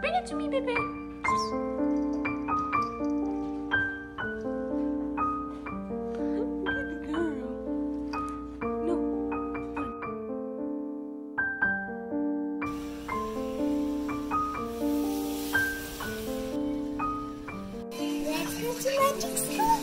Bring it to me, baby. magic sound.